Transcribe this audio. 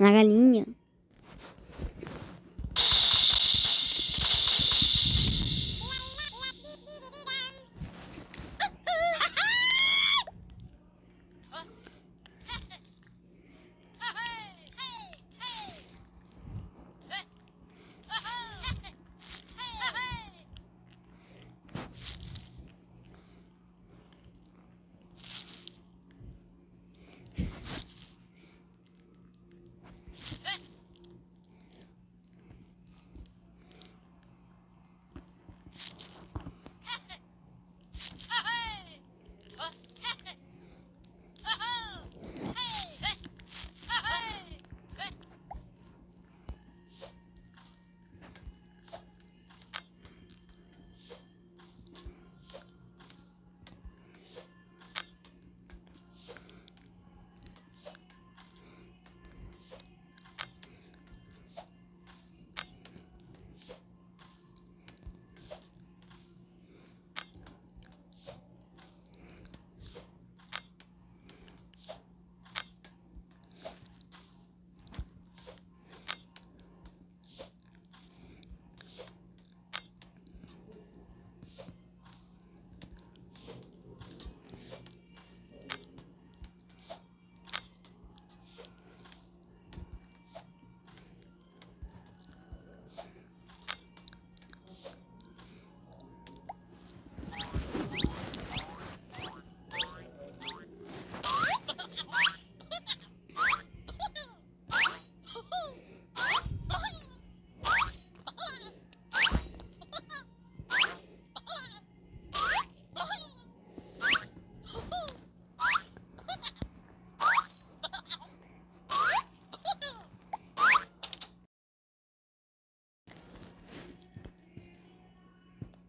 Na galinha.